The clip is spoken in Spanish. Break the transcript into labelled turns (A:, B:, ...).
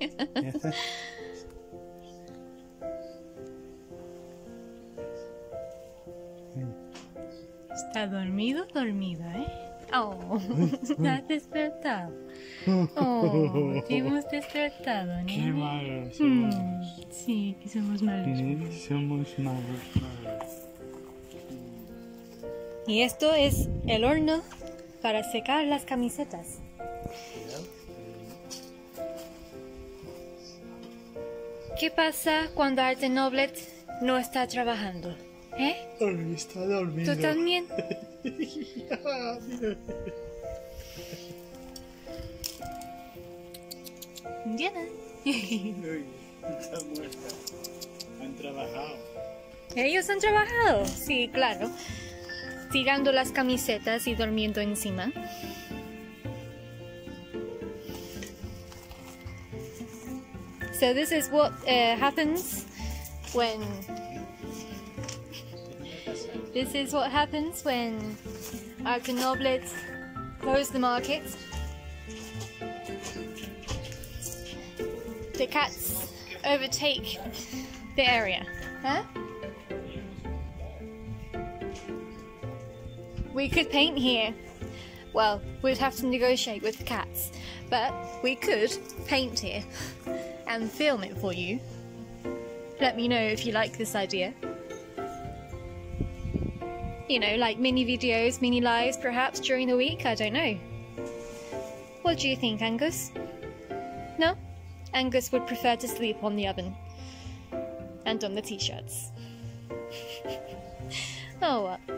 A: Está.
B: Dormido, dormido, ¿eh? Oh, has despertado. Oh, te hemos despertado, ¿no?
A: Qué malos
B: Mm,
A: somos.
B: sí, que somos malos.
A: Sí, Somos malos, malos.
B: Y esto es el horno para secar las camisetas. ¿Qué pasa cuando Arte Noblet no está trabajando? ¿Eh?
A: Está dormido.
B: ¿Tú también? Indiana.
A: Uy, está muerta. Han trabajado.
B: Ellos han trabajado, sí, claro. Tirando las camisetas y durmiendo encima. So this is what uh, happens when. This is what happens when Arca Noblet close the market. The cats overtake the area. Huh? We could paint here. Well, we'd have to negotiate with the cats. But we could paint here and film it for you. Let me know if you like this idea. You know, like mini videos, mini lives perhaps during the week, I don't know. What do you think, Angus? No? Angus would prefer to sleep on the oven and on the t shirts. oh well.